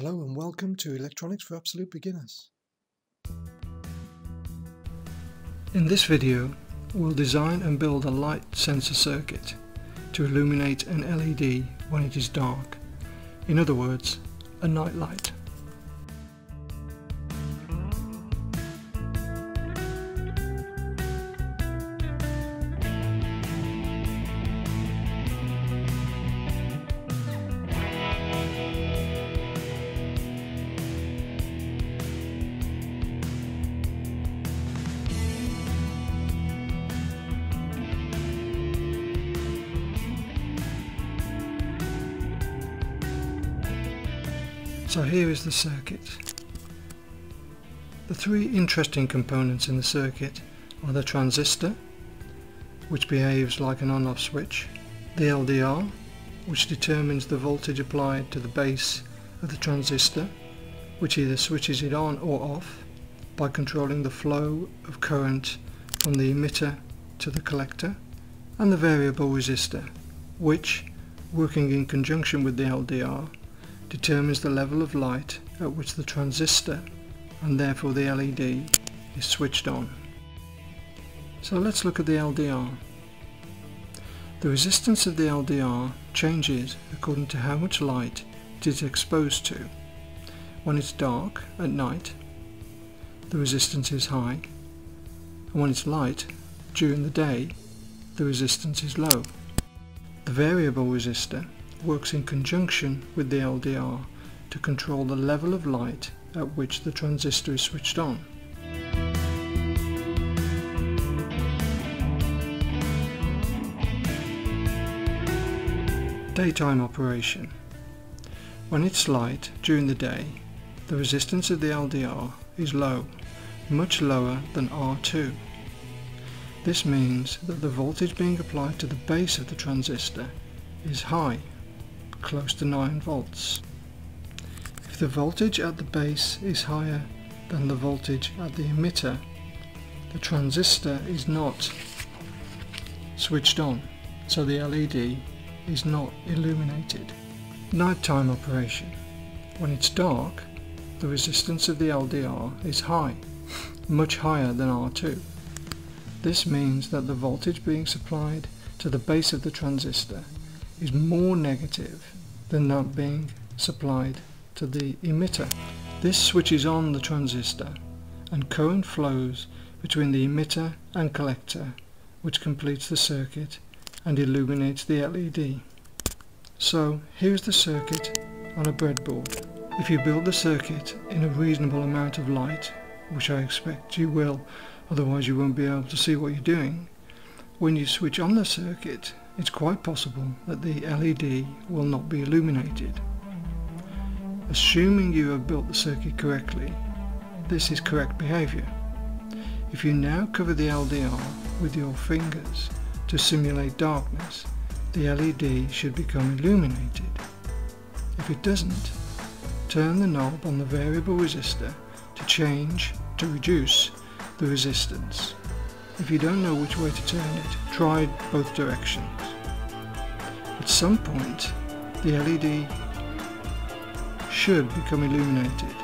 Hello and welcome to Electronics for Absolute Beginners. In this video we'll design and build a light sensor circuit to illuminate an LED when it is dark. In other words, a night light. So here is the circuit. The three interesting components in the circuit are the transistor, which behaves like an on-off switch, the LDR, which determines the voltage applied to the base of the transistor, which either switches it on or off by controlling the flow of current from the emitter to the collector, and the variable resistor, which, working in conjunction with the LDR, determines the level of light at which the transistor and therefore the LED is switched on. So let's look at the LDR. The resistance of the LDR changes according to how much light it is exposed to. When it's dark at night, the resistance is high, and when it's light during the day, the resistance is low. The variable resistor works in conjunction with the LDR to control the level of light at which the transistor is switched on. Daytime operation. When it's light during the day, the resistance of the LDR is low, much lower than R2. This means that the voltage being applied to the base of the transistor is high close to 9 volts. If the voltage at the base is higher than the voltage at the emitter, the transistor is not switched on, so the LED is not illuminated. Nighttime operation. When it's dark, the resistance of the LDR is high, much higher than R2. This means that the voltage being supplied to the base of the transistor is more negative than that being supplied to the emitter. This switches on the transistor and current flows between the emitter and collector which completes the circuit and illuminates the LED. So here's the circuit on a breadboard. If you build the circuit in a reasonable amount of light, which I expect you will, otherwise you won't be able to see what you're doing, when you switch on the circuit it's quite possible that the LED will not be illuminated. Assuming you have built the circuit correctly, this is correct behavior. If you now cover the LDR with your fingers to simulate darkness, the LED should become illuminated. If it doesn't, turn the knob on the variable resistor to change, to reduce, the resistance. If you don't know which way to turn it, try both directions. At some point, the LED should become illuminated.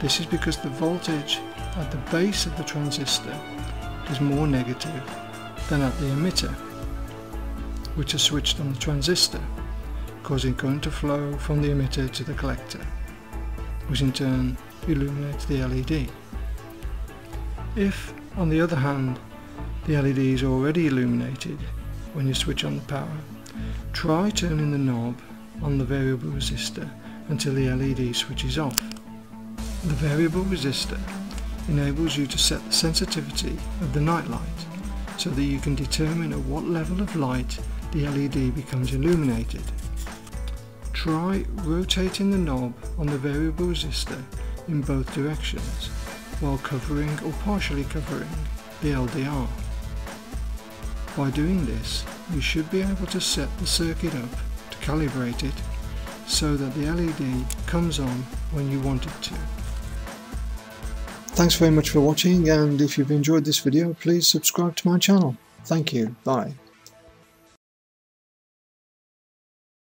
This is because the voltage at the base of the transistor is more negative than at the emitter, which is switched on the transistor, causing current to flow from the emitter to the collector, which in turn illuminates the LED. If, on the other hand, the LED is already illuminated when you switch on the power, Try turning the knob on the variable resistor until the LED switches off. The variable resistor enables you to set the sensitivity of the night light so that you can determine at what level of light the LED becomes illuminated. Try rotating the knob on the variable resistor in both directions while covering or partially covering the LDR. By doing this, you should be able to set the circuit up to calibrate it so that the LED comes on when you want it to. Thanks very much for watching and if you've enjoyed this video please subscribe to my channel. Thank you. Bye.